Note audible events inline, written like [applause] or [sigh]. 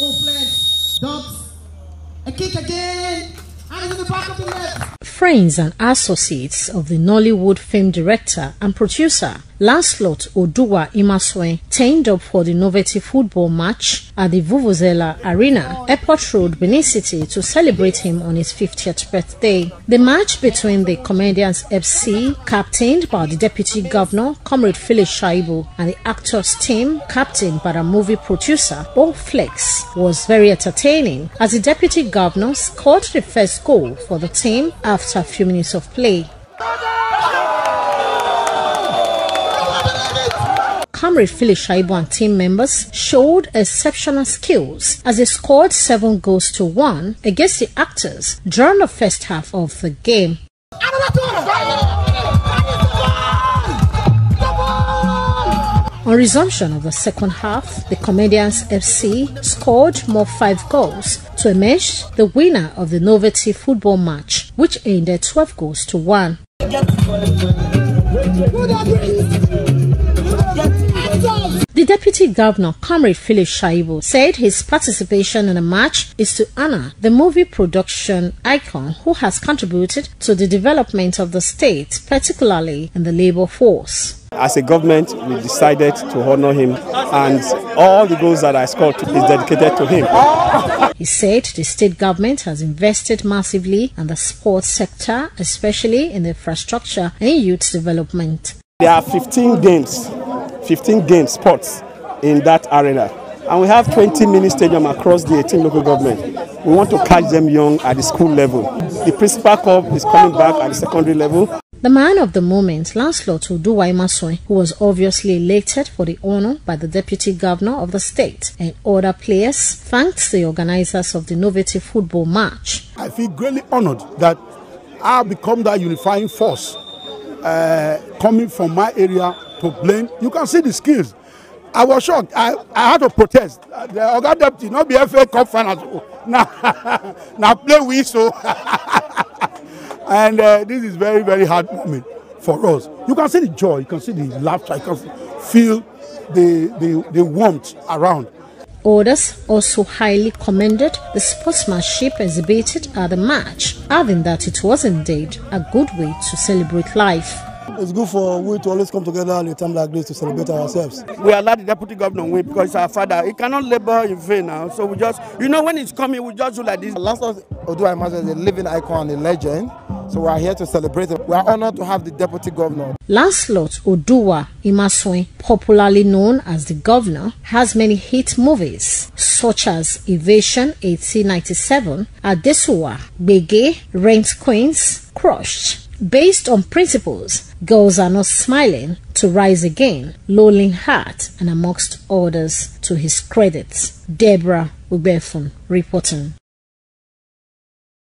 Oflex, Dobbs, a kick again. Friends and associates of the Nollywood film director and producer Lancelot Oduwa Imasuen turned up for the innovative football match at the Vuvuzela Arena, Airport Road, Benin City to celebrate him on his 50th birthday. The match between the Comedians FC, captained by the Deputy Governor, Comrade Philip Shaibu, and the actors team, captained by the movie producer, O Flex, was very entertaining as the Deputy Governor scored the first goal for the team after a few minutes of play. Comrade Philip Shaibu and team members showed exceptional skills as they scored seven goals to one against the actors during the first half of the game. On resumption of the second half, the Comedians FC scored more five goals to emerge the winner of the innovative football match, which ended 12 goals to 1. Deputy Governor, Comrade Philip Shaibu, said his participation in the match is to honor the movie production icon who has contributed to the development of the state, particularly in the labor force. As a government, we decided to honor him, and all the goals that I scored is dedicated to him. He said the state government has invested massively in the sports sector, especially in the infrastructure and youth development. There are 15 games 15 games sports in that arena. And we have 20 mini stadium across the 18 local government. We want to catch them young at the school level. The principal cup is coming back at the secondary level. The man of the moment, Lancelot Oduwa Imasuen, who was obviously elected for the honor by the deputy governor of the state and other players, thanked the organizers of the innovative football match. I feel greatly honored that I've become that unifying force uh, coming from my area to blame. You can see the skills. I was shocked. I, I had to protest. The Oga Deputy, not be FA Cup finals. [laughs] Now, now play we so. [laughs] and uh, this is very, very hard moment for us. You can see the joy, you can see the laughter, you can feel the, the, the warmth around. Others also highly commended the sportsmanship exhibited at the match, adding that it was indeed a good way to celebrate life. It's good for we to always come together at a time like this to celebrate ourselves. We allow the deputy governor win because our father. He cannot labor in vain now. So we just, you know, when it's coming, we just do like this. Last of Oduwa is a living icon, a legend. So we are here to celebrate it. We are honored to have the deputy governor. Lancelot Oduwa Imaswe, popularly known as the governor, has many hit movies such as Evasion 1897, Adesuwa, Bege, Rent Queens, Crushed. Based on principles, girls are not smiling to rise again, Lolling Heart, and amongst others to his credit. Deborah Ogbeifun reporting.